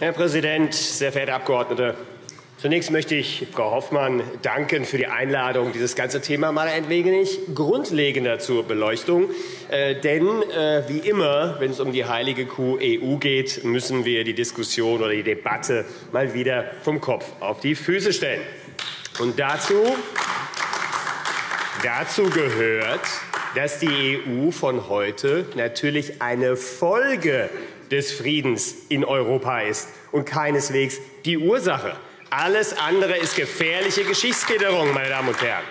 Herr Präsident, sehr verehrte Abgeordnete! Zunächst möchte ich Frau Hoffmann danken für die Einladung, dieses ganze Thema mal ein wenig grundlegender zur Beleuchtung. Äh, denn äh, wie immer, wenn es um die heilige Kuh EU geht, müssen wir die Diskussion oder die Debatte mal wieder vom Kopf auf die Füße stellen. Und dazu, dazu gehört, dass die EU von heute natürlich eine Folge des Friedens in Europa ist und keineswegs die Ursache. Alles andere ist gefährliche Geschichtsklitterung, meine Damen und Herren.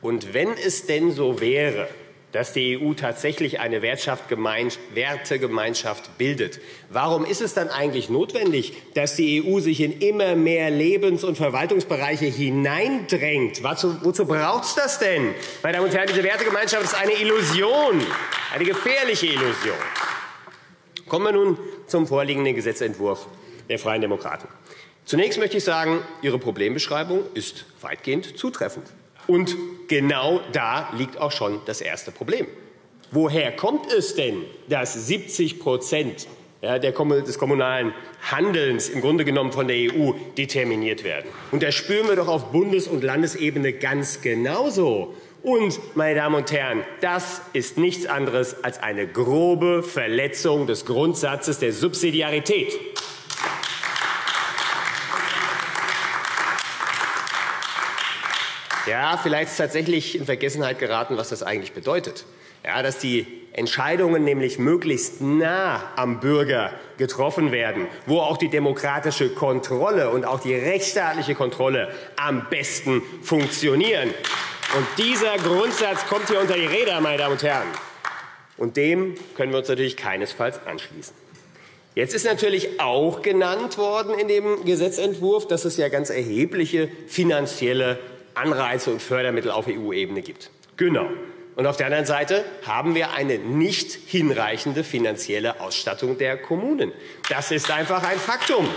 Und wenn es denn so wäre, dass die EU tatsächlich eine Wertegemeinschaft bildet. Warum ist es dann eigentlich notwendig, dass die EU sich in immer mehr Lebens- und Verwaltungsbereiche hineindrängt? Wozu, wozu braucht es das denn? Meine Damen und Herren, diese Wertegemeinschaft ist eine Illusion, eine gefährliche Illusion. Kommen wir nun zum vorliegenden Gesetzentwurf der Freien Demokraten. Zunächst möchte ich sagen, Ihre Problembeschreibung ist weitgehend zutreffend. Und genau da liegt auch schon das erste Problem. Woher kommt es denn, dass 70 Prozent des kommunalen Handelns im Grunde genommen von der EU determiniert werden? Und das spüren wir doch auf Bundes- und Landesebene ganz genauso. Und, meine Damen und Herren, das ist nichts anderes als eine grobe Verletzung des Grundsatzes der Subsidiarität. Ja, vielleicht ist tatsächlich in Vergessenheit geraten, was das eigentlich bedeutet. Ja, dass die Entscheidungen nämlich möglichst nah am Bürger getroffen werden, wo auch die demokratische Kontrolle und auch die rechtsstaatliche Kontrolle am besten funktionieren. Und dieser Grundsatz kommt hier unter die Räder, meine Damen und Herren. Und dem können wir uns natürlich keinesfalls anschließen. Jetzt ist natürlich auch genannt worden in dem Gesetzentwurf, dass es ja ganz erhebliche finanzielle Anreize und Fördermittel auf EU-Ebene gibt. Genau. Und auf der anderen Seite haben wir eine nicht hinreichende finanzielle Ausstattung der Kommunen. Das ist einfach ein Faktum.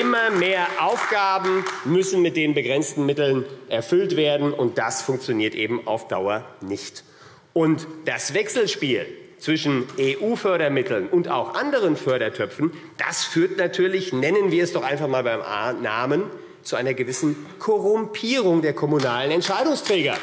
Immer mehr Aufgaben müssen mit den begrenzten Mitteln erfüllt werden, und das funktioniert eben auf Dauer nicht. Und das Wechselspiel zwischen EU-Fördermitteln und auch anderen Fördertöpfen, das führt natürlich, nennen wir es doch einfach mal beim Namen, zu einer gewissen Korrumpierung der kommunalen Entscheidungsträger,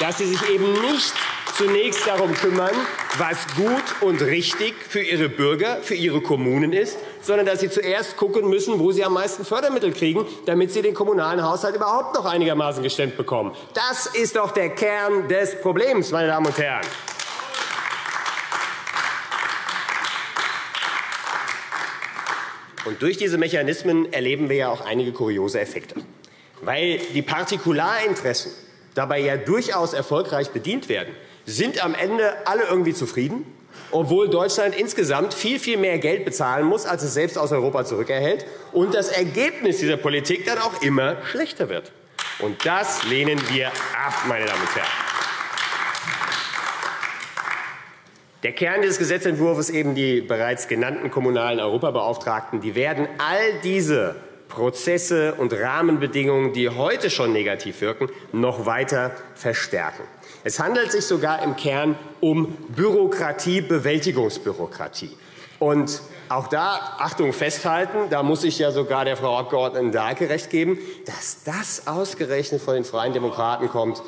dass sie sich eben nicht zunächst darum kümmern, was gut und richtig für ihre Bürger, für ihre Kommunen ist, sondern dass sie zuerst gucken müssen, wo sie am meisten Fördermittel kriegen, damit sie den kommunalen Haushalt überhaupt noch einigermaßen gestemmt bekommen. Das ist doch der Kern des Problems, meine Damen und Herren. Und durch diese Mechanismen erleben wir ja auch einige kuriose Effekte. Weil die Partikularinteressen dabei ja durchaus erfolgreich bedient werden, sind am Ende alle irgendwie zufrieden, obwohl Deutschland insgesamt viel, viel mehr Geld bezahlen muss, als es selbst aus Europa zurückerhält, und das Ergebnis dieser Politik dann auch immer schlechter wird. Und das lehnen wir ab, meine Damen und Herren. Der Kern des Gesetzentwurfs eben die bereits genannten kommunalen Europabeauftragten. Die werden all diese Prozesse und Rahmenbedingungen, die heute schon negativ wirken, noch weiter verstärken. Es handelt sich sogar im Kern um Bürokratie, Bewältigungsbürokratie. Und auch da, Achtung, festhalten, da muss ich ja sogar der Frau Abg. Dahlke recht geben, dass das ausgerechnet von den Freien Demokraten kommt.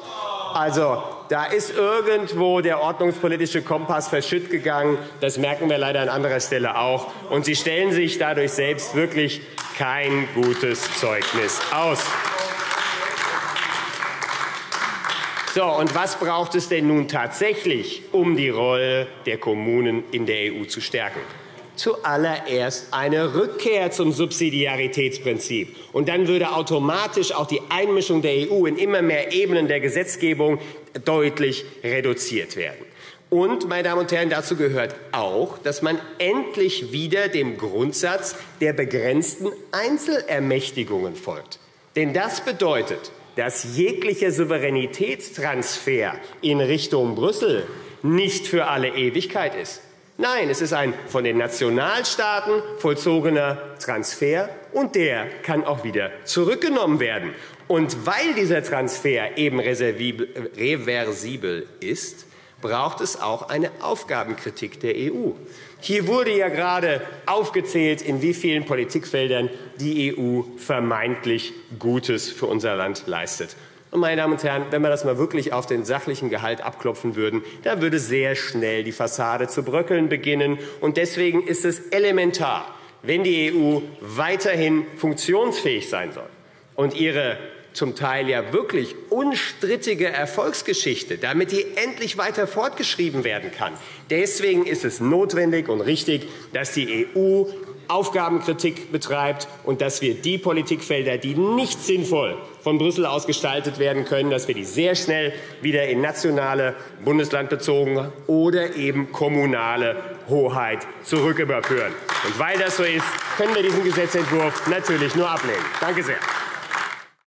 Also, da ist irgendwo der ordnungspolitische Kompass verschütt gegangen. Das merken wir leider an anderer Stelle auch. Und Sie stellen sich dadurch selbst wirklich kein gutes Zeugnis aus. So, und was braucht es denn nun tatsächlich, um die Rolle der Kommunen in der EU zu stärken? Zuallererst eine Rückkehr zum Subsidiaritätsprinzip. Und dann würde automatisch auch die Einmischung der EU in immer mehr Ebenen der Gesetzgebung deutlich reduziert werden. Und, meine Damen und Herren, dazu gehört auch, dass man endlich wieder dem Grundsatz der begrenzten Einzelermächtigungen folgt. Denn das bedeutet, dass jeglicher Souveränitätstransfer in Richtung Brüssel nicht für alle Ewigkeit ist. Nein, es ist ein von den Nationalstaaten vollzogener Transfer, und der kann auch wieder zurückgenommen werden. Und weil dieser Transfer eben reversibel ist, braucht es auch eine Aufgabenkritik der EU. Hier wurde ja gerade aufgezählt, in wie vielen Politikfeldern die EU vermeintlich Gutes für unser Land leistet. Und meine Damen und Herren, wenn wir das mal wirklich auf den sachlichen Gehalt abklopfen würden, dann würde sehr schnell die Fassade zu bröckeln beginnen. Und deswegen ist es elementar, wenn die EU weiterhin funktionsfähig sein soll und ihre zum Teil ja wirklich unstrittige Erfolgsgeschichte, damit die endlich weiter fortgeschrieben werden kann. Deswegen ist es notwendig und richtig, dass die EU Aufgabenkritik betreibt und dass wir die Politikfelder, die nicht sinnvoll von Brüssel aus gestaltet werden können, dass wir die sehr schnell wieder in nationale, bundeslandbezogene oder eben kommunale Hoheit zurücküberführen. Und weil das so ist, können wir diesen Gesetzentwurf natürlich nur ablehnen. Danke sehr.